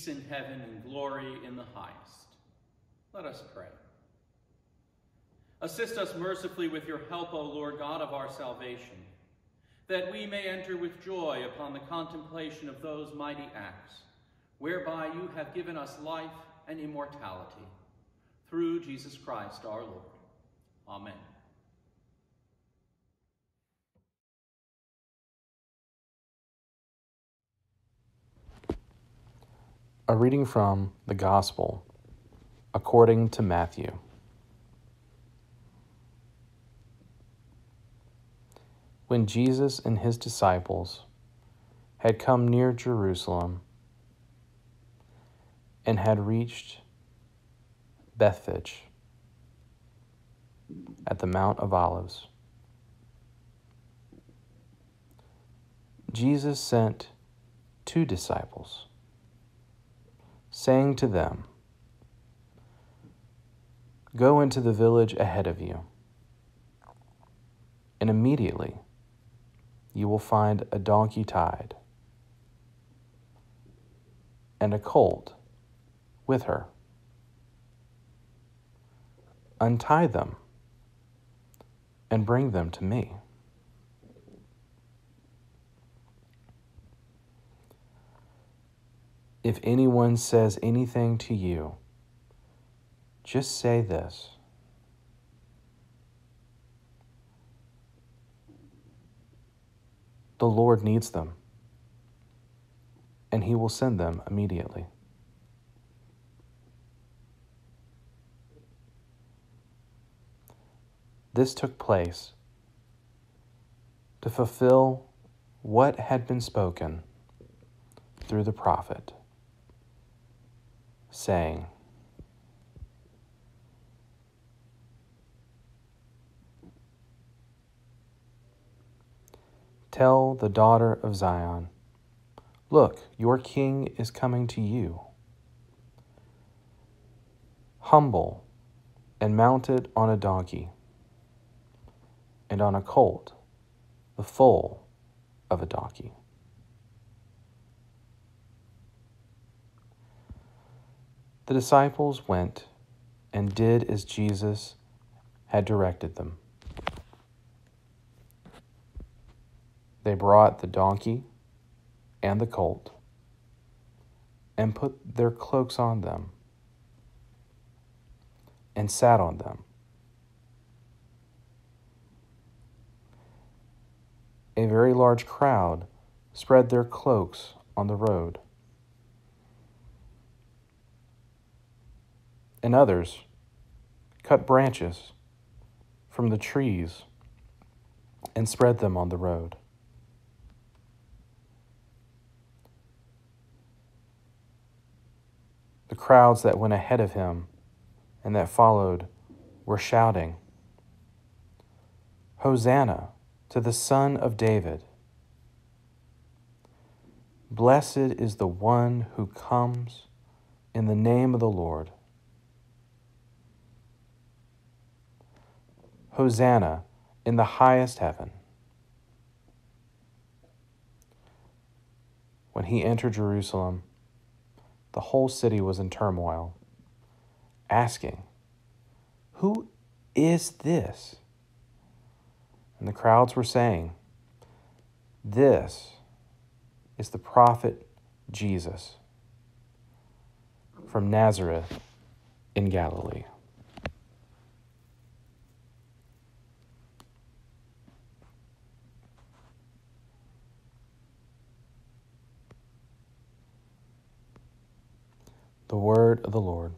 Peace in heaven and glory in the highest. Let us pray. Assist us mercifully with your help, O Lord God of our salvation, that we may enter with joy upon the contemplation of those mighty acts, whereby you have given us life and immortality. Through Jesus Christ our Lord. Amen. A reading from the Gospel according to Matthew. When Jesus and his disciples had come near Jerusalem and had reached Bethphage at the Mount of Olives, Jesus sent two disciples saying to them, Go into the village ahead of you, and immediately you will find a donkey tied and a colt with her. Untie them and bring them to me. If anyone says anything to you, just say this. The Lord needs them, and he will send them immediately. This took place to fulfill what had been spoken through the prophet saying, Tell the daughter of Zion, Look, your king is coming to you. Humble and mounted on a donkey, and on a colt, the foal of a donkey. The disciples went and did as Jesus had directed them. They brought the donkey and the colt and put their cloaks on them and sat on them. A very large crowd spread their cloaks on the road. And others cut branches from the trees and spread them on the road. The crowds that went ahead of him and that followed were shouting, Hosanna to the Son of David! Blessed is the one who comes in the name of the Lord. Hosanna in the highest heaven. When he entered Jerusalem, the whole city was in turmoil, asking, Who is this? And the crowds were saying, This is the prophet Jesus from Nazareth in Galilee. The word of the Lord.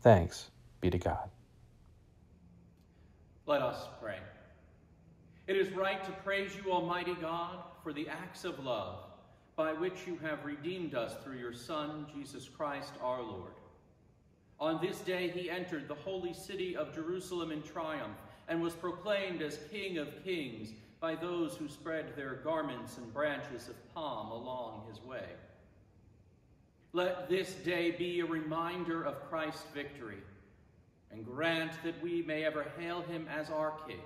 Thanks be to God. Let us pray. It is right to praise you, Almighty God, for the acts of love by which you have redeemed us through your Son, Jesus Christ our Lord. On this day he entered the holy city of Jerusalem in triumph and was proclaimed as King of kings by those who spread their garments and branches of palm along his way. Let this day be a reminder of Christ's victory, and grant that we may ever hail him as our King,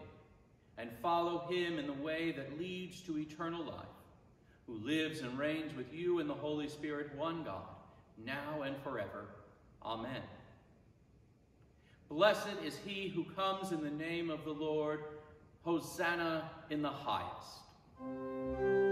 and follow him in the way that leads to eternal life. who lives and reigns with you in the Holy Spirit, one God, now and forever. Amen. Blessed is he who comes in the name of the Lord. Hosanna in the highest.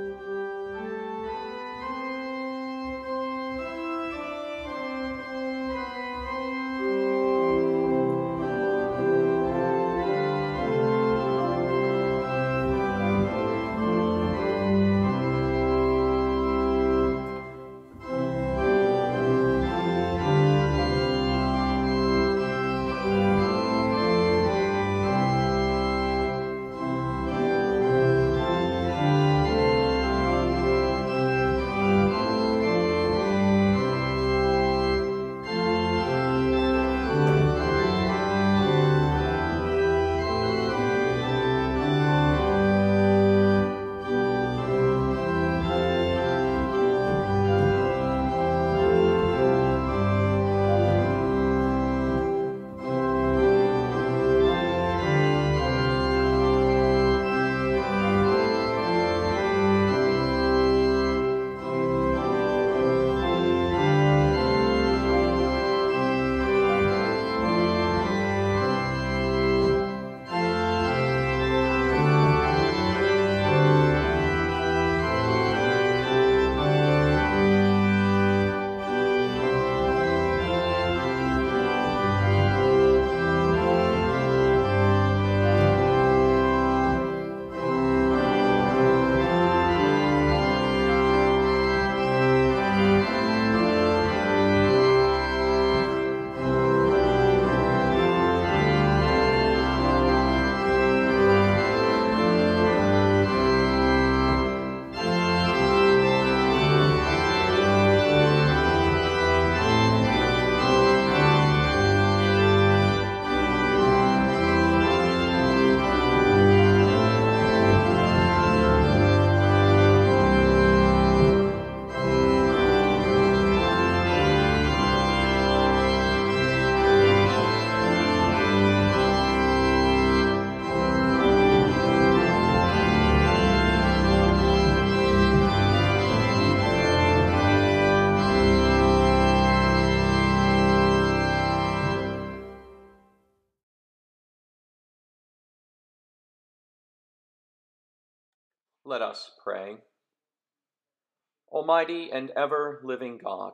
Let us pray. Almighty and ever living God,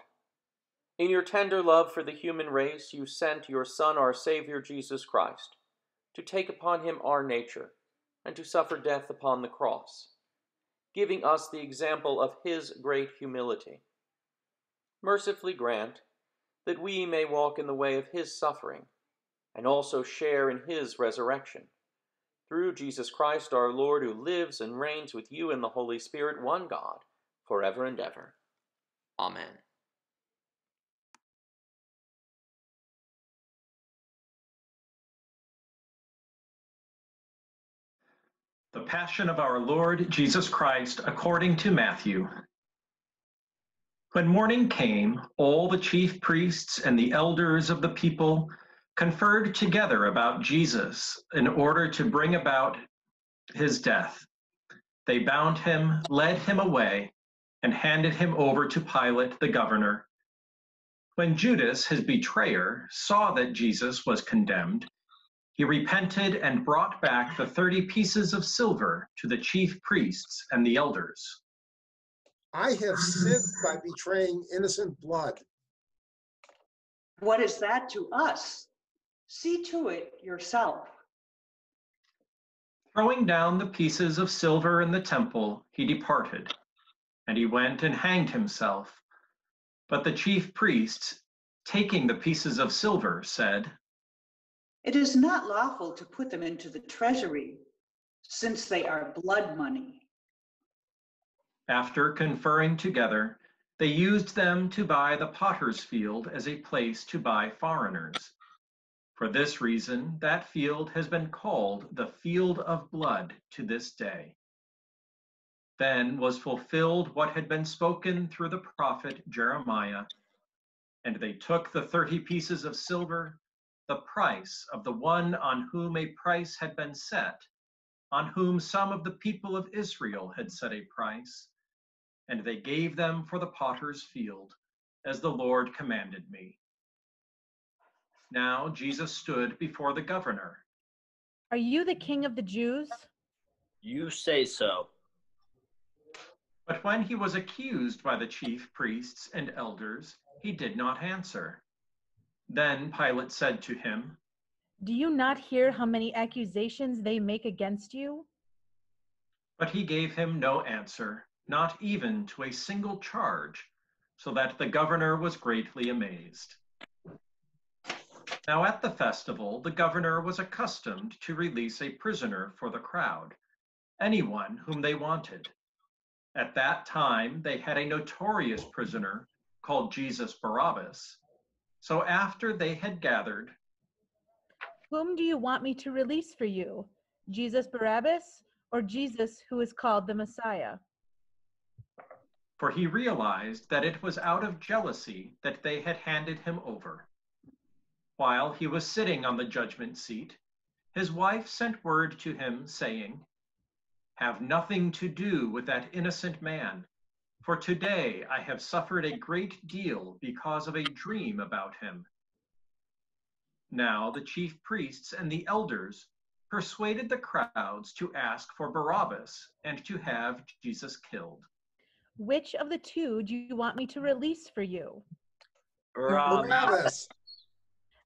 in your tender love for the human race, you sent your Son, our Savior Jesus Christ, to take upon him our nature and to suffer death upon the cross, giving us the example of his great humility. Mercifully grant that we may walk in the way of his suffering and also share in his resurrection through Jesus Christ our Lord, who lives and reigns with you in the Holy Spirit, one God, forever and ever. Amen. The Passion of our Lord Jesus Christ according to Matthew. When morning came, all the chief priests and the elders of the people conferred together about Jesus in order to bring about his death. They bound him, led him away, and handed him over to Pilate the governor. When Judas, his betrayer, saw that Jesus was condemned, he repented and brought back the thirty pieces of silver to the chief priests and the elders. I have sinned by betraying innocent blood. What is that to us? See to it yourself. Throwing down the pieces of silver in the temple, he departed, and he went and hanged himself. But the chief priests, taking the pieces of silver, said, It is not lawful to put them into the treasury, since they are blood money. After conferring together, they used them to buy the potter's field as a place to buy foreigners. For this reason, that field has been called the field of blood to this day. Then was fulfilled what had been spoken through the prophet Jeremiah. And they took the thirty pieces of silver, the price of the one on whom a price had been set, on whom some of the people of Israel had set a price, and they gave them for the potter's field, as the Lord commanded me. Now Jesus stood before the governor. Are you the king of the Jews? You say so. But when he was accused by the chief priests and elders, he did not answer. Then Pilate said to him, Do you not hear how many accusations they make against you? But he gave him no answer, not even to a single charge, so that the governor was greatly amazed. Now at the festival, the governor was accustomed to release a prisoner for the crowd, anyone whom they wanted. At that time, they had a notorious prisoner called Jesus Barabbas. So after they had gathered, Whom do you want me to release for you? Jesus Barabbas or Jesus who is called the Messiah? for he realized that it was out of jealousy that they had handed him over. While he was sitting on the judgment seat, his wife sent word to him, saying, Have nothing to do with that innocent man, for today I have suffered a great deal because of a dream about him. Now the chief priests and the elders persuaded the crowds to ask for Barabbas and to have Jesus killed. Which of the two do you want me to release for you? Barabbas.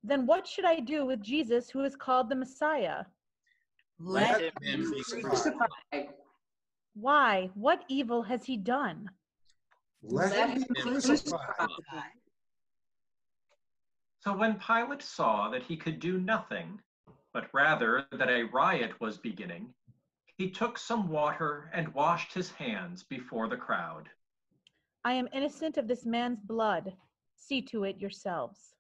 Barabbas. Then what should I do with Jesus who is called the Messiah? Let him be be crucified. Crucified. Why? What evil has he done? Let him be crucified. So when Pilate saw that he could do nothing, but rather that a riot was beginning, he took some water and washed his hands before the crowd. I am innocent of this man's blood. See to it yourselves.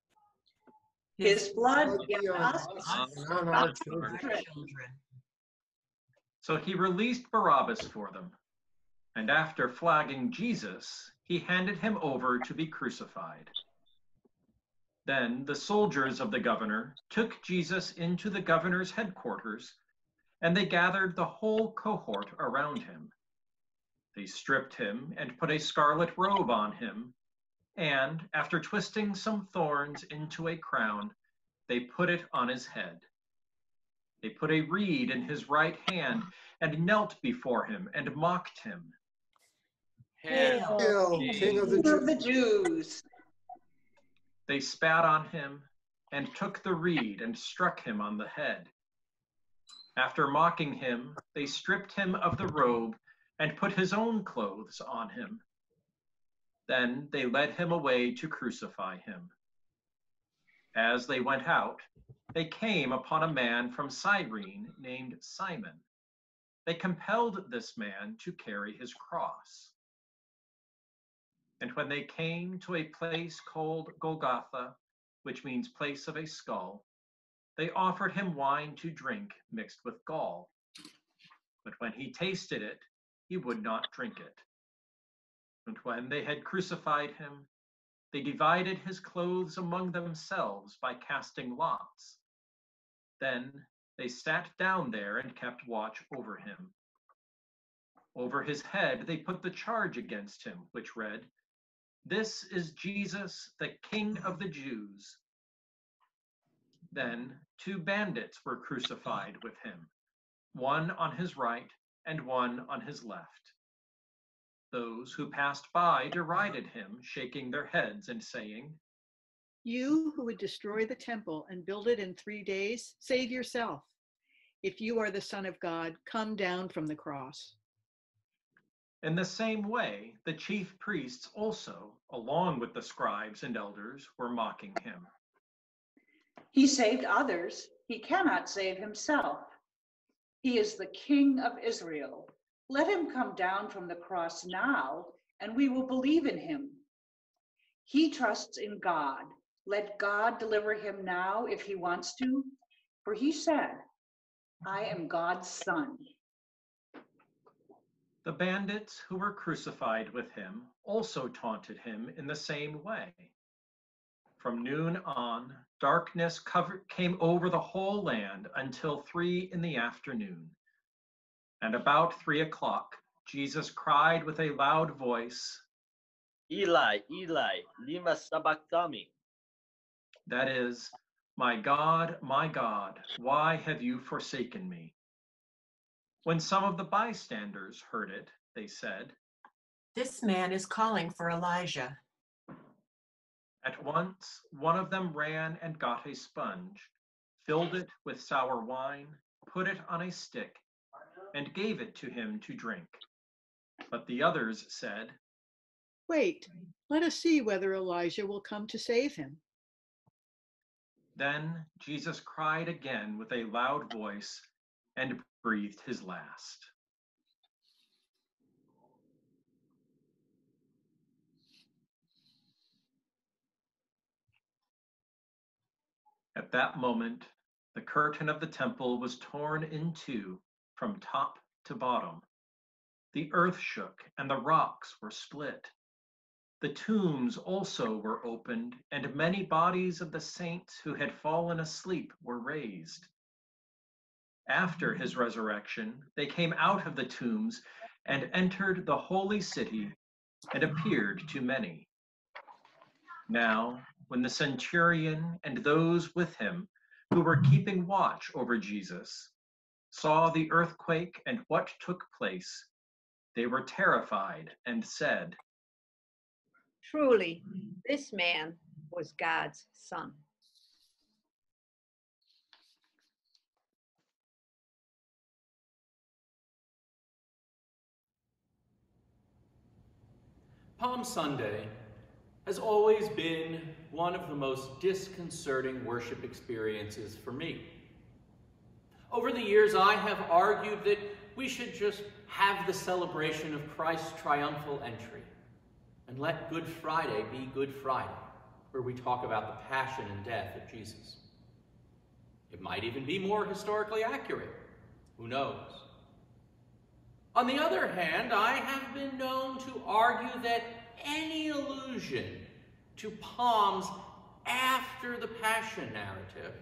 His blood Blood be be on on us. us and on our children. So he released Barabbas for them. And after flogging Jesus, he handed him over to be crucified. Then the soldiers of the governor took Jesus into the governor's headquarters, and they gathered the whole cohort around him. They stripped him and put a scarlet robe on him, and after twisting some thorns into a crown, they put it on his head. They put a reed in his right hand and knelt before him and mocked him. Hail. Hail, King of the King of the Jews. Jews. They spat on him and took the reed and struck him on the head. After mocking him, they stripped him of the robe and put his own clothes on him. Then they led him away to crucify him. As they went out, they came upon a man from Cyrene named Simon. They compelled this man to carry his cross. And when they came to a place called Golgotha, which means place of a skull, they offered him wine to drink mixed with gall. But when he tasted it, he would not drink it. And when they had crucified him, they divided his clothes among themselves by casting lots. Then they sat down there and kept watch over him. Over his head they put the charge against him, which read, This is Jesus, the King of the Jews. Then two bandits were crucified with him, one on his right and one on his left. Those who passed by derided him, shaking their heads and saying, You who would destroy the temple and build it in three days, save yourself. If you are the Son of God, come down from the cross. In the same way, the chief priests also, along with the scribes and elders, were mocking him. He saved others. He cannot save himself. He is the King of Israel. Let him come down from the cross now, and we will believe in him. He trusts in God. Let God deliver him now if he wants to, for he said, I am God's son. The bandits who were crucified with him also taunted him in the same way. From noon on, darkness covered, came over the whole land until three in the afternoon. And about three o'clock, Jesus cried with a loud voice, Eli, Eli, lema sabachthani. that is, My God, my God, why have you forsaken me? When some of the bystanders heard it, they said, This man is calling for Elijah. At once, one of them ran and got a sponge, filled it with sour wine, put it on a stick, and gave it to him to drink. But the others said, Wait, let us see whether Elijah will come to save him. Then Jesus cried again with a loud voice and breathed his last. At that moment, the curtain of the temple was torn in two from top to bottom. The earth shook and the rocks were split. The tombs also were opened, and many bodies of the saints who had fallen asleep were raised. After his resurrection, they came out of the tombs and entered the holy city and appeared to many. Now, when the centurion and those with him who were keeping watch over Jesus saw the earthquake and what took place, they were terrified and said, Truly, this man was God's son. Palm Sunday has always been one of the most disconcerting worship experiences for me. Over the years, I have argued that we should just have the celebration of Christ's triumphal entry and let Good Friday be Good Friday, where we talk about the passion and death of Jesus. It might even be more historically accurate. Who knows? On the other hand, I have been known to argue that any allusion to palms after the Passion narrative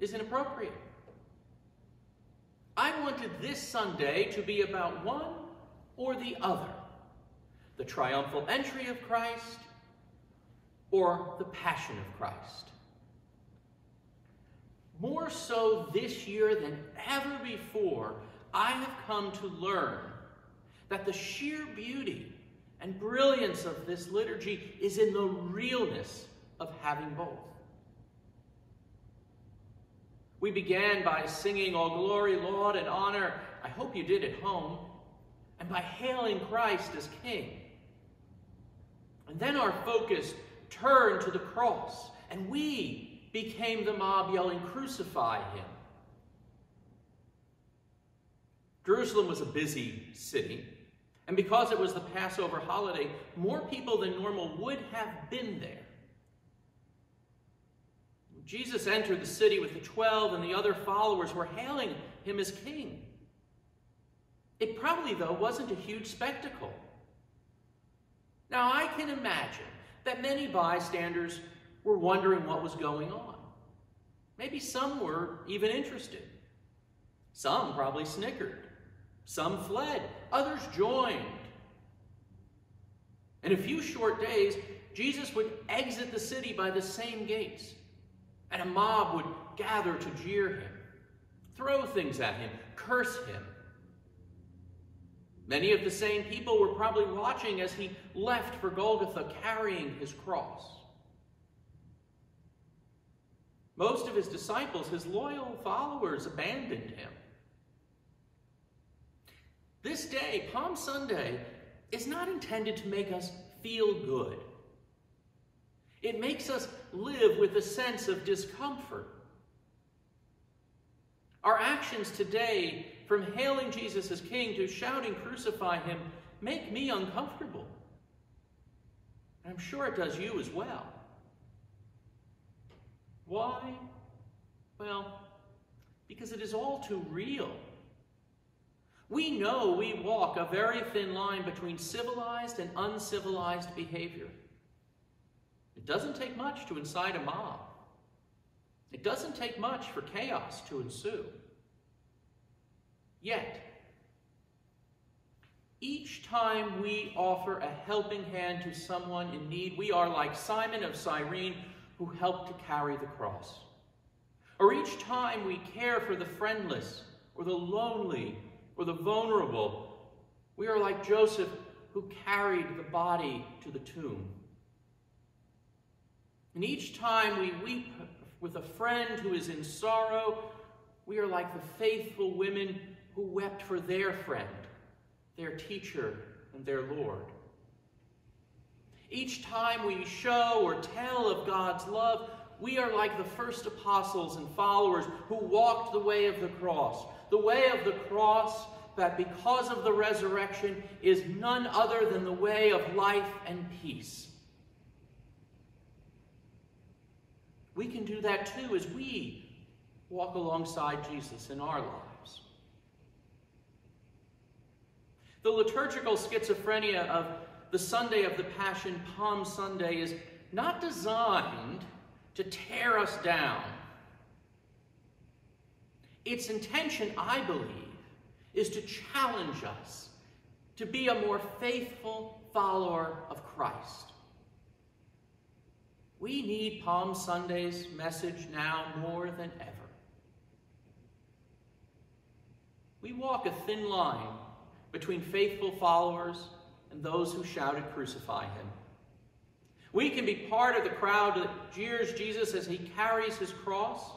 is inappropriate. I wanted this Sunday to be about one or the other the triumphal entry of Christ or the passion of Christ. More so this year than ever before, I have come to learn that the sheer beauty and brilliance of this liturgy is in the realness of having both. We began by singing All Glory, Laud, and Honor. I hope you did at home. And by hailing Christ as King. And then our focus turned to the cross, and we became the mob yelling, Crucify him. Jerusalem was a busy city, and because it was the Passover holiday, more people than normal would have been there. Jesus entered the city with the twelve, and the other followers were hailing him as king. It probably, though, wasn't a huge spectacle. Now, I can imagine that many bystanders were wondering what was going on. Maybe some were even interested. Some probably snickered. Some fled. Others joined. In a few short days, Jesus would exit the city by the same gates, and a mob would gather to jeer him, throw things at him, curse him. Many of the same people were probably watching as he left for Golgotha carrying his cross. Most of his disciples, his loyal followers, abandoned him. This day, Palm Sunday, is not intended to make us feel good. It makes us live with a sense of discomfort. Our actions today, from hailing Jesus as King to shouting, Crucify him, make me uncomfortable. I'm sure it does you as well. Why? Well, because it is all too real. We know we walk a very thin line between civilized and uncivilized behavior. It doesn't take much to incite a mob. It doesn't take much for chaos to ensue. Yet, Each time we offer a helping hand to someone in need, we are like Simon of Cyrene who helped to carry the cross. Or each time we care for the friendless or the lonely or the vulnerable, we are like Joseph who carried the body to the tomb. And each time we weep with a friend who is in sorrow, we are like the faithful women who wept for their friend, their teacher, and their Lord. Each time we show or tell of God's love, we are like the first apostles and followers who walked the way of the cross, the way of the cross that because of the resurrection is none other than the way of life and peace. We can do that too as we walk alongside Jesus in our lives. The liturgical schizophrenia of the Sunday of the Passion, Palm Sunday, is not designed to tear us down. Its intention, I believe, is to challenge us to be a more faithful follower of Christ. We need Palm Sunday's message now more than ever. We walk a thin line between faithful followers and those who shouted, Crucify him. We can be part of the crowd that jeers Jesus as he carries his cross,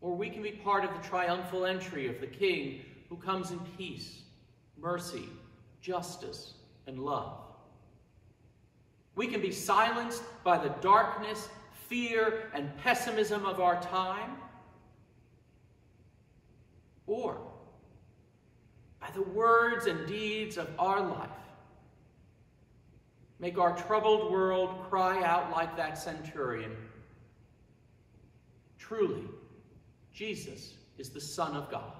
or we can be part of the triumphal entry of the King who comes in peace, mercy, justice, and love. We can be silenced by the darkness, fear, and pessimism of our time, or by the words and deeds of our life. Make our troubled world cry out like that centurion. Truly, Jesus is the Son of God.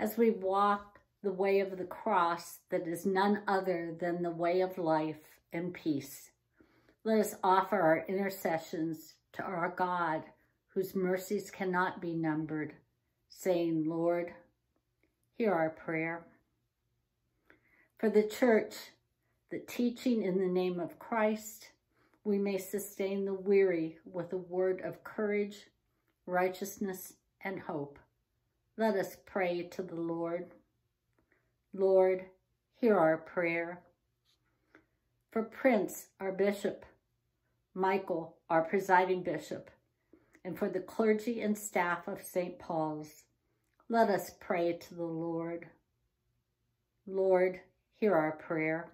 As we walk the way of the cross that is none other than the way of life and peace, let us offer our intercessions to our God, whose mercies cannot be numbered, saying, Lord, hear our prayer. For the church, the teaching in the name of Christ, we may sustain the weary with a word of courage, righteousness, and hope. Let us pray to the Lord. Lord, hear our prayer. For Prince, our bishop, Michael, our presiding bishop, and for the clergy and staff of St. Paul's, let us pray to the Lord. Lord, hear our prayer.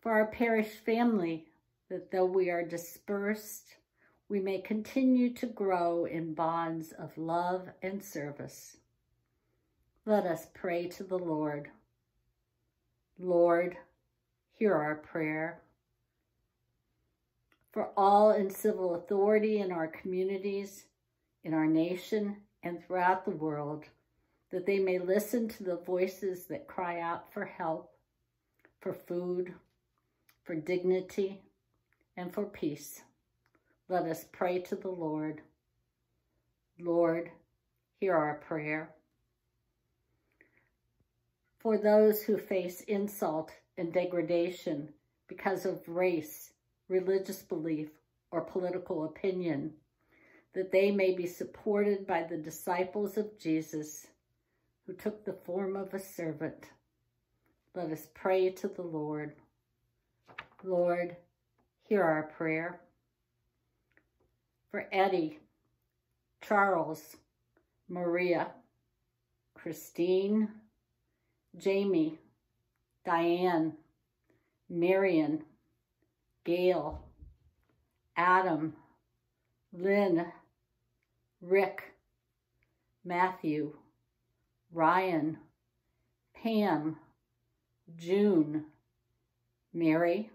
For our parish family, that though we are dispersed, we may continue to grow in bonds of love and service. Let us pray to the Lord. Lord, hear our prayer. For all in civil authority in our communities, in our nation, and throughout the world, that they may listen to the voices that cry out for help, for food, for dignity, and for peace. Let us pray to the Lord. Lord, hear our prayer. For those who face insult and degradation because of race, religious belief, or political opinion, that they may be supported by the disciples of Jesus who took the form of a servant. Let us pray to the Lord. Lord, hear our prayer. For Eddie, Charles, Maria, Christine, Jamie, Diane, Marion, Gail, Adam, Lynn, Rick, Matthew, Ryan, Pam, June, Mary,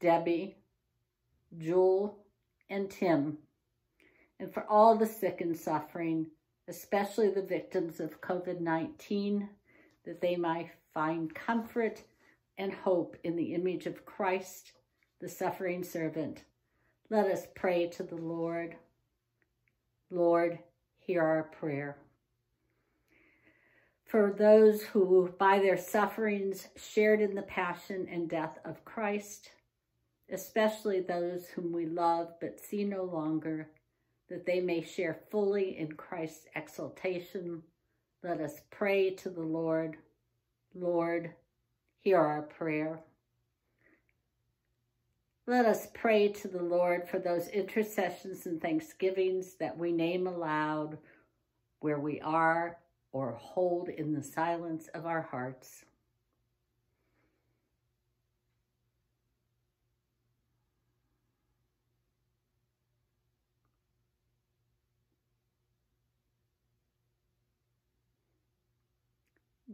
Debbie, Jewel, and Tim, and for all the sick and suffering, especially the victims of COVID-19, that they might find comfort and hope in the image of Christ, the suffering servant. Let us pray to the Lord. Lord, hear our prayer. For those who, by their sufferings, shared in the passion and death of Christ, especially those whom we love but see no longer, that they may share fully in Christ's exaltation, let us pray to the Lord. Lord, hear our prayer. Let us pray to the Lord for those intercessions and thanksgivings that we name aloud where we are or hold in the silence of our hearts.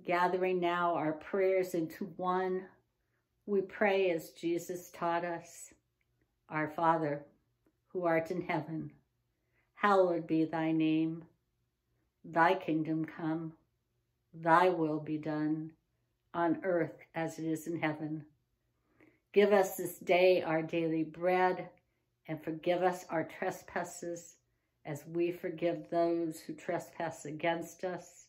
Gathering now our prayers into one we pray as Jesus taught us, Our Father, who art in heaven, hallowed be thy name. Thy kingdom come, thy will be done, on earth as it is in heaven. Give us this day our daily bread, and forgive us our trespasses, as we forgive those who trespass against us.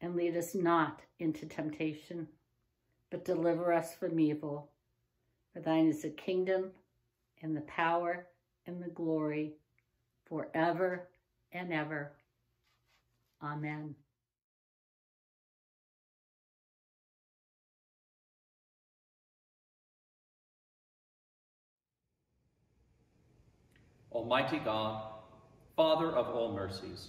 And lead us not into temptation but deliver us from evil. For thine is the kingdom and the power and the glory forever and ever. Amen. Almighty God, Father of all mercies,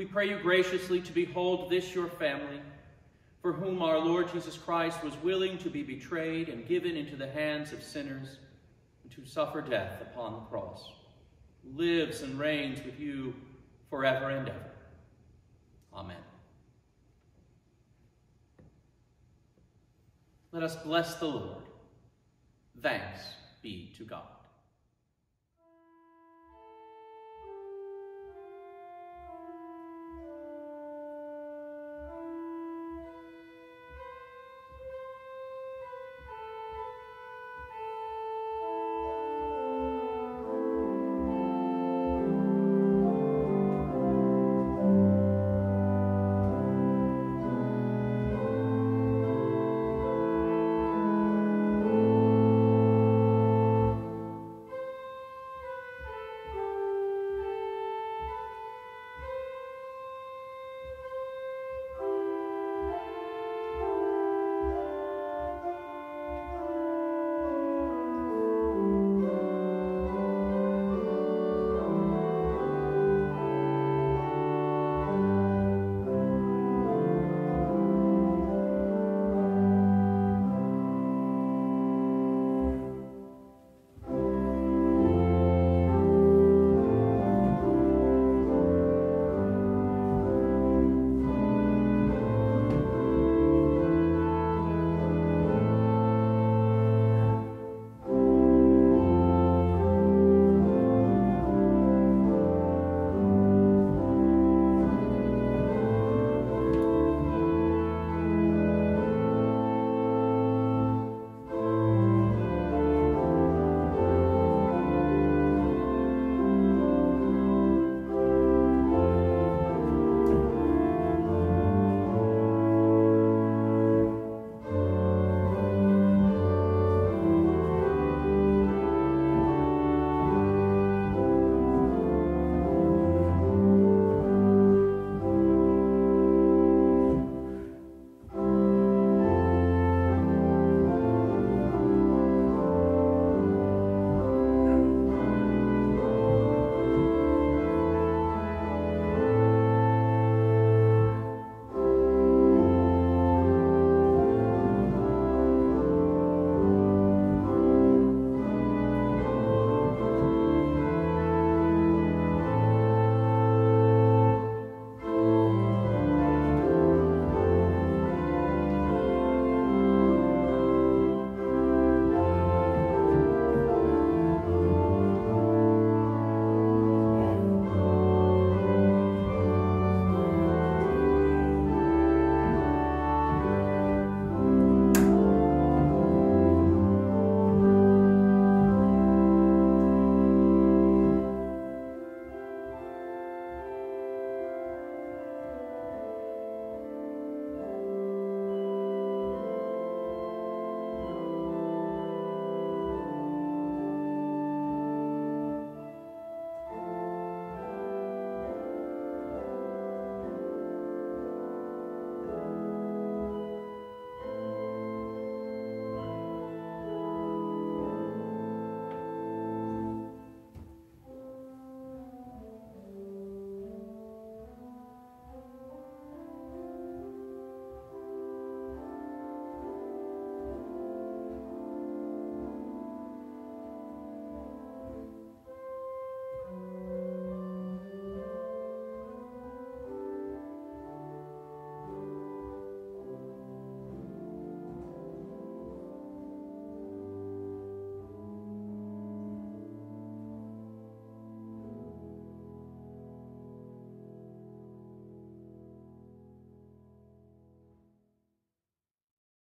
we pray you graciously to behold this your family, for whom our Lord Jesus Christ was willing to be betrayed and given into the hands of sinners and to suffer death upon the cross, lives and reigns with you forever and ever. Amen. Let us bless the Lord. Thanks be to God.